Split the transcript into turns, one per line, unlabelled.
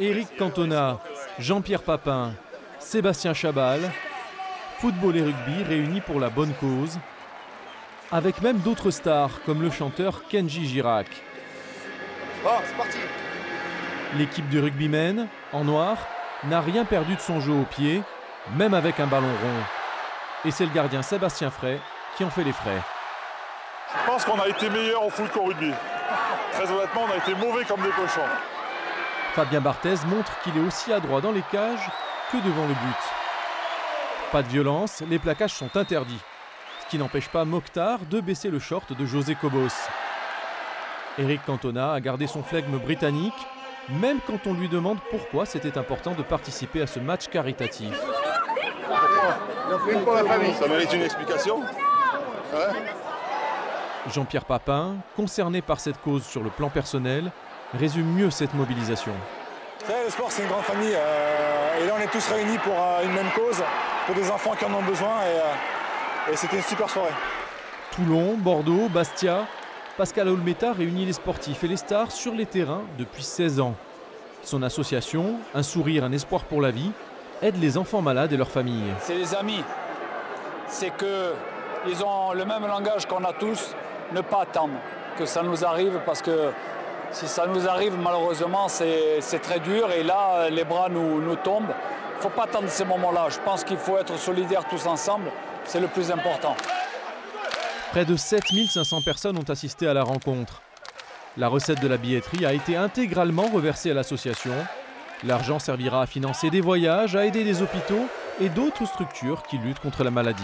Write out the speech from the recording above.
Éric Cantona, Jean-Pierre Papin, Sébastien Chabal, football et rugby réunis pour la bonne cause, avec même d'autres stars comme le chanteur Kenji Girac. L'équipe de rugbymen, en noir, n'a rien perdu de son jeu au pied, même avec un ballon rond. Et c'est le gardien Sébastien Frey qui en fait les frais.
Je pense qu'on a été meilleur au foot qu'au rugby. Très honnêtement, on a été mauvais comme des cochons.
Fabien Barthez montre qu'il est aussi adroit dans les cages que devant le but. Pas de violence, les plaquages sont interdits. Ce qui n'empêche pas Mokhtar de baisser le short de José Cobos. Eric Cantona a gardé son flegme britannique, même quand on lui demande pourquoi c'était important de participer à ce match caritatif.
Ça mérite une explication
Jean-Pierre Papin, concerné par cette cause sur le plan personnel, résume mieux cette mobilisation.
Vous savez, le sport, c'est une grande famille. euh, et là, on est tous réunis pour euh, une même cause, pour des enfants qui en ont besoin. Et, euh, et c'était une super soirée.
Toulon, Bordeaux, Bastia, Pascal Olmeta réunit les sportifs et les stars sur les terrains depuis 16 ans. Son association, Un sourire, un espoir pour la vie, aide les enfants malades et leurs familles.
c'est les amis. C'est que ils ont le même langage qu'on a tous, ne pas attendre que ça nous arrive parce que si ça nous arrive, malheureusement, c'est très dur et là, les bras nous, nous tombent. Il ne faut pas attendre ces moments-là. Je pense qu'il faut être solidaires tous ensemble. C'est le plus important.
Près de 7500 personnes ont assisté à la rencontre. La recette de la billetterie a été intégralement reversée à l'association. L'argent servira à financer des voyages, à aider des hôpitaux et d'autres structures qui luttent contre la maladie.